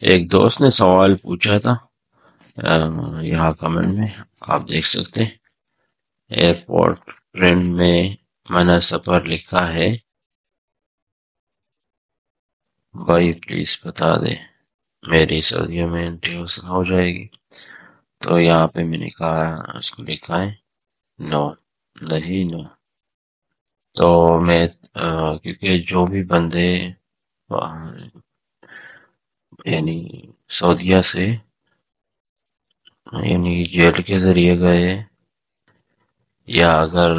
ایک دوست نے سوال پوچھا تھا یہاں کمنٹ میں، آپ دیکھ سکتے ایئرپورٹ ٹرین میں منع سفر لکھا ہے۔ بھائی، پلیز بتا دے میری سعودیہ میں انٹری ہو جائے گی۔ تو یہاں پہ میں نے کہا، اس کو لکھا ہے۔ نو، نہیں، نو۔ تو میں کیونکہ جو بھی بندے یعنی سعودیہ سے یعنی جیل کے ذریعے گئے، یا اگر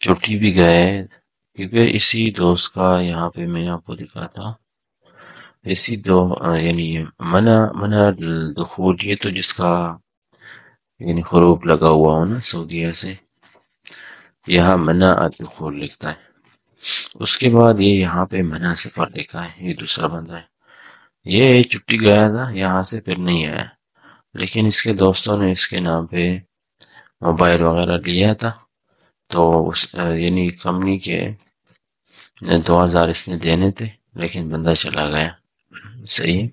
چھٹی بھی گئے، کیونکہ اسی دوست کا یہاں پہ میں آپ کو دکھاتا اسی دو یعنی منع منع دخول، یہ تو جس کا یعنی خروب لگا ہوا ہو نا، سعودیہ سے، یہاں منع دخول لکھتا ہے۔ اس کے بعد یہ یہاں پہ منع سفر لکھا ہے، یہ دوسرا بندہ ہے۔ یہ چھٹی گیا تھا، یہاں سے پھر نہیں آیا۔ لیکن اس کے دوستوں نے اس کے نام پہ موبائل وغیرہ لیا تھا۔ تو اس یعنی کمپنی کے دو ہزار اس نے دینے تھے، لیکن بندہ چلا گیا۔ صحیح۔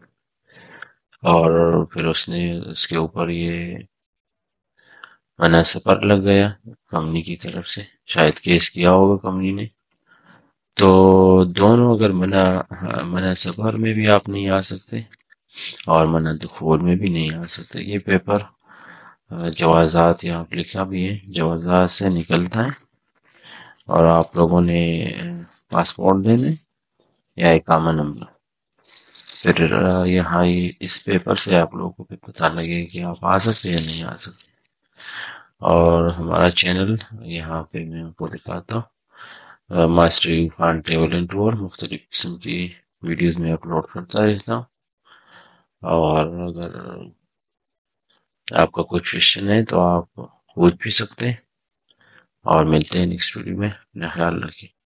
اور پھر اس نے اس کے اوپر یہ منع سفر لگ گیا کمپنی کی طرف سے۔ شاید کیس کیا ہوگا کمپنی نے۔ تو دونوں اگر منع منع سفر میں بھی آپ نہیں آ سکتے اور منع دخول میں بھی نہیں آ سکتے۔ یہ پیپر، جوازات یہاں پہ لکھا بھی ہے۔ جوازات سے نکلتا ہے اور آپ لوگوں نے پاسپورٹ دینے یا اکامہ نمبر۔ پھر، یہاں اس پیپر سے آپ لوگوں کو پتہ لگے کہ آپ آ سکتے یا نہیں آ سکتے۔ اور ہمارا چینل یہاں پہ میں آپ کو دکھاتا ہوں۔ Mastering you Khan travel and tour مختلف قسم کی ویڈیوز میں اپلوڈ کرتا رہتا ہوں۔ اور اگر آپ کا کوئی کوشچن ہے تو آپ پوچھ بھی سکتے ہیں۔ اور ملتے ہیں نیکسٹ ویڈیو میں۔ اپنا خیال رکھیں۔